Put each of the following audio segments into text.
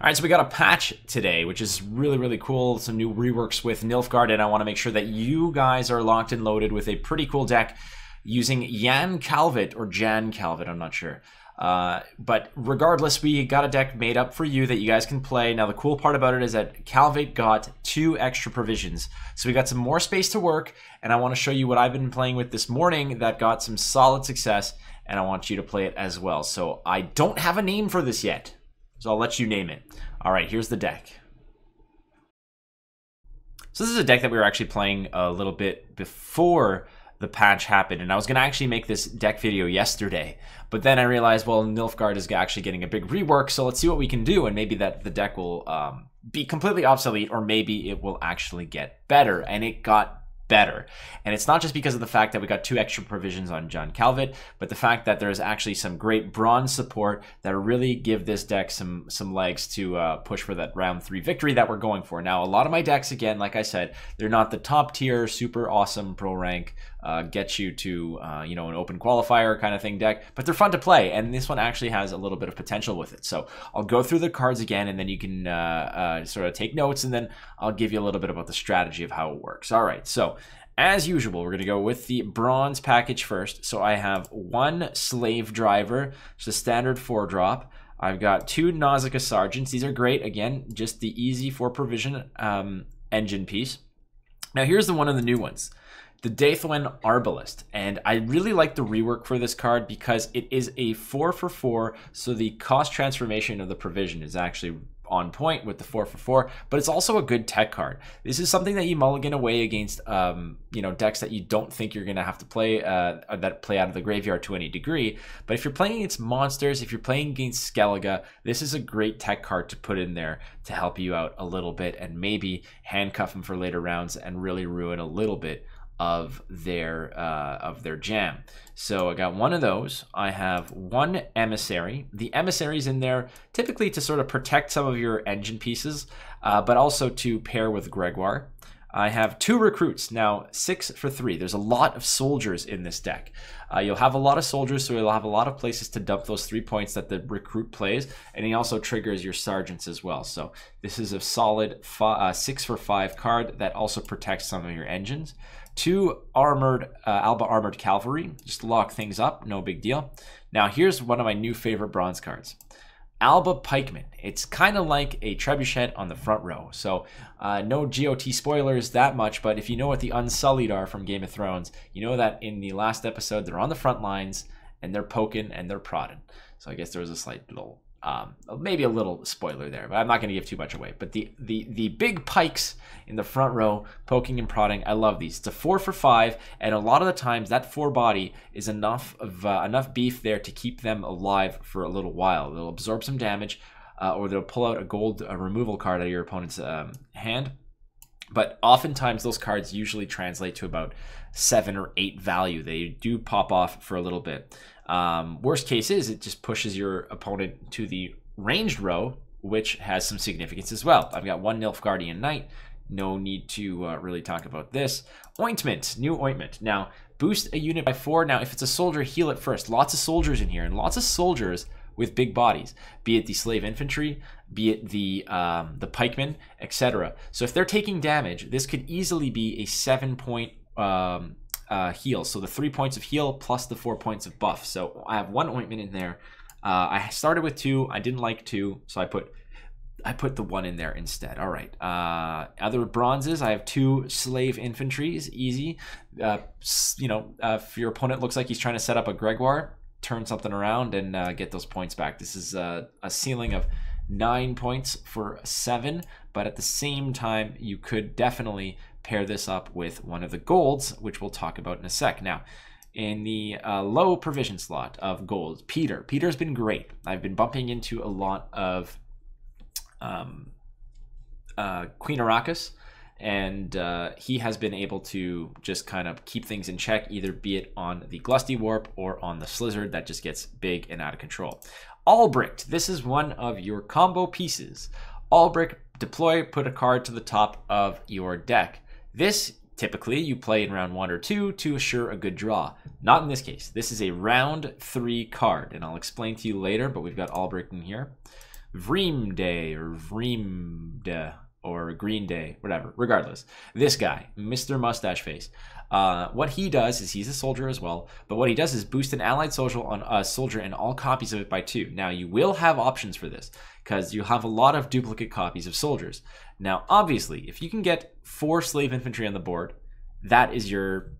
All right, so we got a patch today, which is really, really cool. Some new reworks with Nilfgaard, and I want to make sure that you guys are locked and loaded with a pretty cool deck using Jan Calveit or Jan Calveit, I'm not sure. Uh, but regardless, we got a deck made up for you that you guys can play. Now, the cool part about it is that Calveit got two extra provisions. So we got some more space to work, and I want to show you what I've been playing with this morning that got some solid success, and I want you to play it as well. So I don't have a name for this yet. So I'll let you name it. All right, here's the deck. So this is a deck that we were actually playing a little bit before the patch happened, and I was going to actually make this deck video yesterday, but then I realized, well, Nilfgaard is actually getting a big rework, so let's see what we can do, and maybe that the deck will um, be completely obsolete, or maybe it will actually get better, and it got better. And it's not just because of the fact that we got two extra provisions on John Calveit, but the fact that there's actually some great bronze support that really give this deck some some legs to uh, push for that round three victory that we're going for. Now, a lot of my decks, again, like I said, they're not the top tier, super awesome pro rank, uh, get you to uh, you know an open qualifier kind of thing deck, but they're fun to play, and this one actually has a little bit of potential with it. So I'll go through the cards again, and then you can uh, uh, sort of take notes, and then I'll give you a little bit about the strategy of how it works. All right, so. As usual, we're going to go with the bronze package first. So I have one slave driver, just a standard four drop. I've got two Nauzicaa sergeants. These are great. Again, just the easy four provision um, engine piece. Now here's the one of the new ones the Deithwen Arbalest. And I really like the rework for this card because it is a 4 for 4, so the cost transformation of the provision is actually on point with the 4 for 4, but it's also a good tech card. This is something that you mulligan away against um, you know, decks that you don't think you're going to have to play, uh, that play out of the graveyard to any degree. But if you're playing against monsters, if you're playing against Skellige, this is a great tech card to put in there to help you out a little bit and maybe handcuff them for later rounds and really ruin a little bit of their uh, of their jam. So I got one of those. I have one emissary. The emissary's in there typically to sort of protect some of your engine pieces, uh, but also to pair with Gregoire. I have two recruits now, six for three. There's a lot of soldiers in this deck. Uh, you'll have a lot of soldiers, so you'll have a lot of places to dump those three points that the recruit plays, and he also triggers your sergeants as well. So this is a solid uh, six for five card that also protects some of your engines. Two armored, uh, Alba armored cavalry, just lock things up, no big deal. Now here's one of my new favorite bronze cards. Alba Pikeman. It's kind of like a trebuchet on the front row. So uh, no GOT spoilers that much, but if you know what the Unsullied are from Game of Thrones, you know that in the last episode they're on the front lines and they're poking and they're prodding. So I guess there was a slight little um, maybe a little spoiler there, but I'm not going to give too much away. But the, the the big pikes in the front row, poking and prodding, I love these. It's a four for five, and a lot of the times that four body is enough of uh, enough beef there to keep them alive for a little while. They'll absorb some damage, uh, or they'll pull out a gold a removal card out of your opponent's um, hand. But oftentimes those cards usually translate to about seven or eight value. They do pop off for a little bit. Um, worst case is it just pushes your opponent to the ranged row, which has some significance as well. I've got one Nilfgaardian Knight. No need to uh, really talk about this. Ointment, new ointment. Now, boost a unit by four. Now, if it's a soldier, heal it first. Lots of soldiers in here, and lots of soldiers with big bodies, be it the slave infantry, be it the um, the pikemen, etc. So if they're taking damage, this could easily be a seven point um, uh, heal. So the three points of heal plus the four points of buff. So I have one ointment in there. Uh, I started with two. I didn't like two, so I put I put the one in there instead. All right. Uh, other bronzes. I have two slave infantries. Easy. Uh, you know, uh, if your opponent looks like he's trying to set up a Gregoire, turn something around and uh, get those points back. This is uh, a ceiling of nine points for seven, but at the same time, you could definitely pair this up with one of the golds, which we'll talk about in a sec. Now, in the uh, low provision slot of gold, Peter. Peter's been great. I've been bumping into a lot of um, uh, Queen Arachas, and uh, he has been able to just kind of keep things in check, either be it on the Glustyworp or on the Slyzard that just gets big and out of control. Albricht, this is one of your combo pieces. Albricht, deploy, put a card to the top of your deck. This typically you play in round one or two to assure a good draw. Not in this case. This is a round three card, and I'll explain to you later, but we've got Albricht in here. Vreem Day or Vreemde or Green Day, whatever. Regardless, this guy, Mr. Mustache Face, uh, what he does is he's a soldier as well, but what he does is boost an allied soldier on a soldier and all copies of it by two. Now you will have options for this because you have a lot of duplicate copies of soldiers. Now, obviously, if you can get four slave infantry on the board, that is your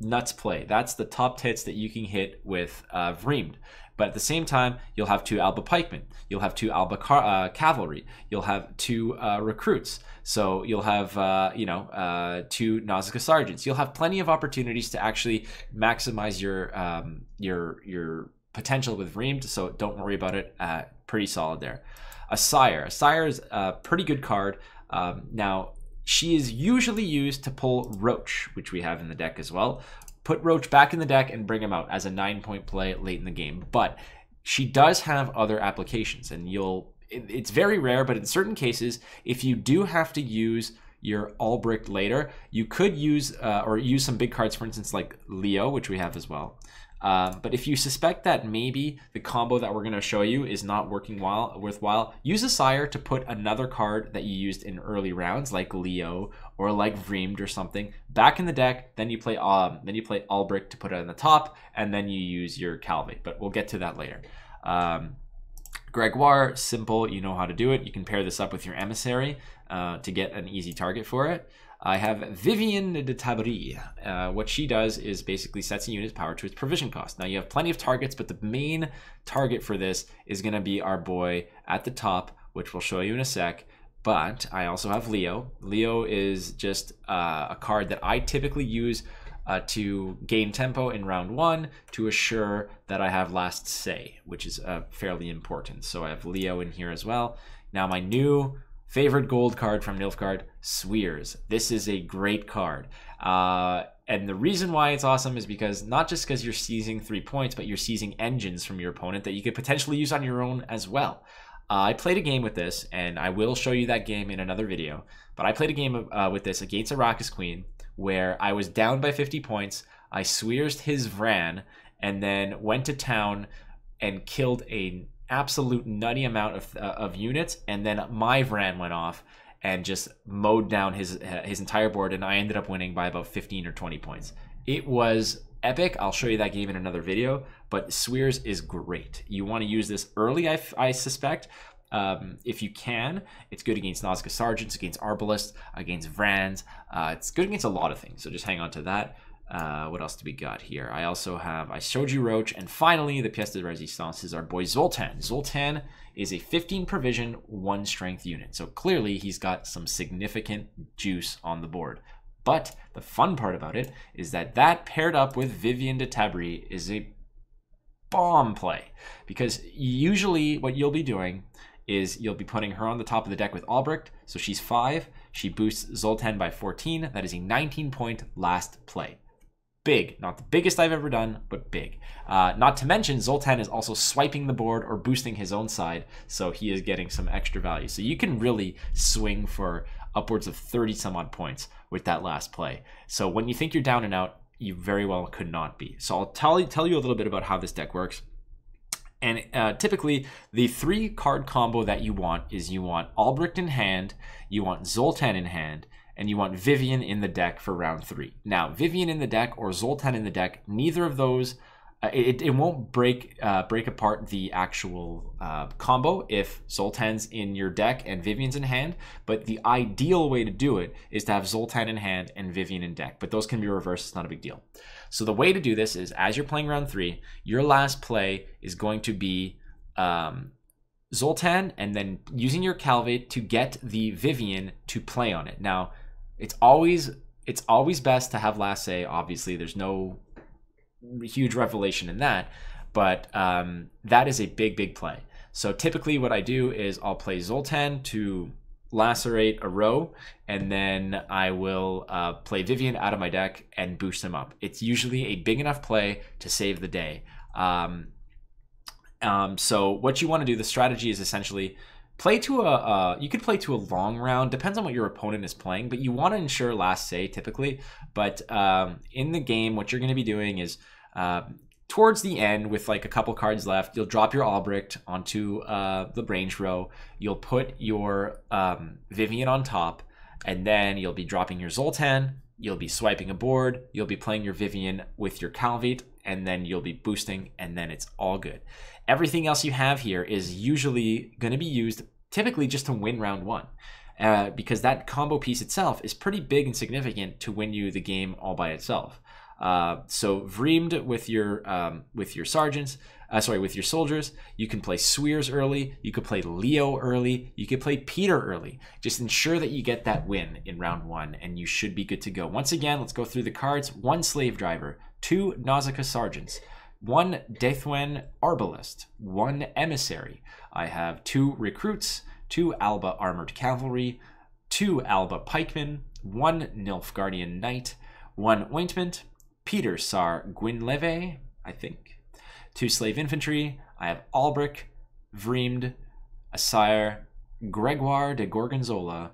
nuts play. That's the top hits that you can hit with uh, Vreemd. But at the same time, you'll have two Alba pikemen. You'll have two Alba car- uh, cavalry. You'll have two uh, recruits. So you'll have, uh, you know, uh, two Nauzicaa sergeants. You'll have plenty of opportunities to actually maximize your um, your your potential with Vreemd. So don't worry about it. Uh, pretty solid there. Assire. A sire is a pretty good card. Um, now she is usually used to pull Roach, which we have in the deck as well. Put Roach back in the deck and bring him out as a nine point play late in the game. But she does have other applications, and you'll. It's very rare, but in certain cases, if you do have to use your Albrecht later, you could use uh, or use some big cards, for instance, like Leo, which we have as well. Um, but if you suspect that maybe the combo that we're going to show you is not working well, worthwhile, use Assire to put another card that you used in early rounds, like Leo or like Vreemd or something, back in the deck. Then you play um, then you play Albrecht to put it on the top, and then you use your Calvi. But we'll get to that later. Um, Gregoire, simple, you know how to do it. You can pair this up with your emissary uh, to get an easy target for it. I have Vivienne de Tabry. Uh, what she does is basically sets a unit's power to its provision cost. Now you have plenty of targets, but the main target for this is going to be our boy at the top, which we'll show you in a sec. But I also have Leo. Leo is just uh, a card that I typically use uh, to gain tempo in round one to assure that I have last say, which is uh, fairly important. So I have Leo in here as well. Now my new Favorite gold card from Nilfgaard, Sweers. This is a great card. Uh, and the reason why it's awesome is because not just because you're seizing three points, but you're seizing engines from your opponent that you could potentially use on your own as well. Uh, I played a game with this, and I will show you that game in another video. But I played a game uh, with this against Arachas Queen, where I was down by 50 points. I Sweersed his Vran, and then went to town and killed a absolute nutty amount of, uh, of units, and then my Vran went off and just mowed down his his entire board, and I ended up winning by about 15 or 20 points. It was epic. I'll show you that game in another video, but Sweers is great. You want to use this early, I, I suspect. Um, if you can, it's good against Nauzicaa Sergeants, against Arbalests, against Vrans. Uh, it's good against a lot of things, so just hang on to that. Uh, what else do we got here? I also have, I showed you Roach, and finally, the pièce de résistance is our boy Zoltan. Zoltan is a 15 provision, 1 strength unit. So clearly, he's got some significant juice on the board. But the fun part about it is that that paired up with Vivienne de Tabry is a bomb play. Because usually what you'll be doing is you'll be putting her on the top of the deck with Albrecht. So she's 5. She boosts Zoltan by 14. That is a 19 point last play big. Not the biggest I've ever done, but big. Uh, not to mention, Zoltan is also swiping the board or boosting his own side, so he is getting some extra value. So you can really swing for upwards of 30 some odd points with that last play. So when you think you're down and out, you very well could not be. So I'll tell you, tell you a little bit about how this deck works. And uh, typically, the three card combo that you want is you want Albrecht in hand, you want Zoltan in hand, and you want Vivienne in the deck for round three. Now, Vivienne in the deck or Zoltan in the deck, neither of those, uh, it, it won't break uh, break apart the actual uh, combo if Zoltan's in your deck and Vivienne's in hand. But the ideal way to do it is to have Zoltan in hand and Vivienne in deck. But those can be reversed; it's not a big deal. So the way to do this is, as you're playing round three, your last play is going to be um, Zoltan, and then using your Calveit to get the Vivienne to play on it. Now, it's always it's always best to have last say. Obviously, there's no huge revelation in that, but um, that is a big big play. So typically, what I do is I'll play Zoltan to lacerate a row, and then I will uh, play Vivienne out of my deck and boost him up. It's usually a big enough play to save the day. Um, um, so what you want to do, the strategy is essentially play to a uh, you could play to a long round depends on what your opponent is playing but you want to ensure last say typically but um, in the game what you're going to be doing is uh, towards the end, with like a couple cards left, you'll drop your Albrecht onto uh, the range row. You'll put your um, Vivienne on top, and then you'll be dropping your Zoltan. You'll be swiping a board. You'll be playing your Vivienne with your Calveit, and then you'll be boosting, and then it's all good. Everything else you have here is usually going to be used typically just to win round one. Uh, because that combo piece itself is pretty big and significant to win you the game all by itself. Uh, so Vreemd with your um, with your sergeants, uh, sorry, with your soldiers, you can play Sweers early. You could play Leo early. You could play Peter early. Just ensure that you get that win in round one, and you should be good to go. Once again, let's go through the cards. One slave driver, two Nauzicaa sergeants, one Deithwen arbalest, one emissary. I have two recruits, two Alba armored cavalry, two Alba pikemen, one Nilfgaardian knight, one ointment, Peter Saar Gwynleve, I think, two slave infantry. I have Albrich, Vreemd, Assire, Gregoire de Gorgonzola,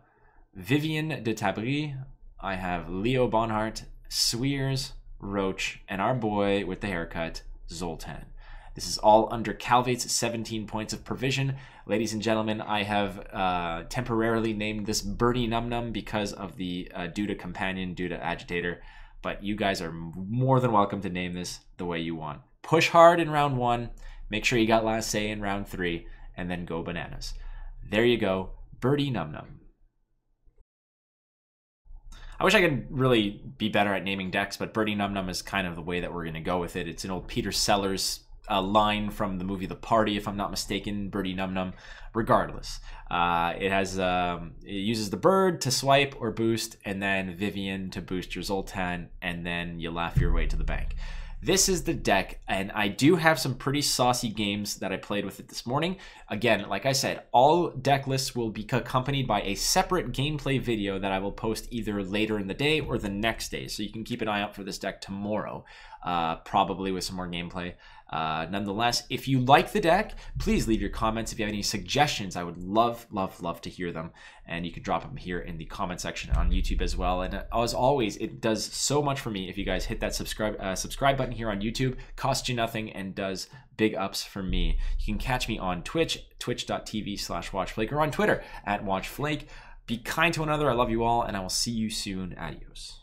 Vivienne de Tabry. I have Leo Bonhart, Sweers, Roach, and our boy with the haircut, Zoltan. This is all under Calveit's 17 points of provision. Ladies and gentlemen, I have uh, temporarily named this Birdie Num Num because of the uh, Duda Companion, Duda Agitator, but you guys are more than welcome to name this the way you want. Push hard in round one, make sure you got last say in round three, and then go bananas. There you go, Birdie Num Num. I wish I could really be better at naming decks, but Birdie Num Num is kind of the way that we're going to go with it. It's an old Peter Sellers uh, line from the movie The Party, if I'm not mistaken. Birdie Num Num. Regardless, uh, it has um, it uses the bird to swipe or boost, and then Vivienne to boost your Zoltan, and then you laugh your way to the bank. This is the deck, and I do have some pretty saucy games that I played with it this morning. Again, like I said, all deck lists will be accompanied by a separate gameplay video that I will post either later in the day or the next day. So you can keep an eye out for this deck tomorrow, uh, probably with some more gameplay. Uh, nonetheless, if you like the deck, please leave your comments. If you have any suggestions, I would love, love, love to hear them. And you can drop them here in the comment section on YouTube as well. And as always, it does so much for me if you guys hit that subscribe uh, subscribe button here on YouTube. Costs you nothing and does big ups for me. You can catch me on Twitch, twitch.tv slash watchflake, or on Twitter at watchflake. Be kind to one another. I love you all, and I will see you soon. Adios.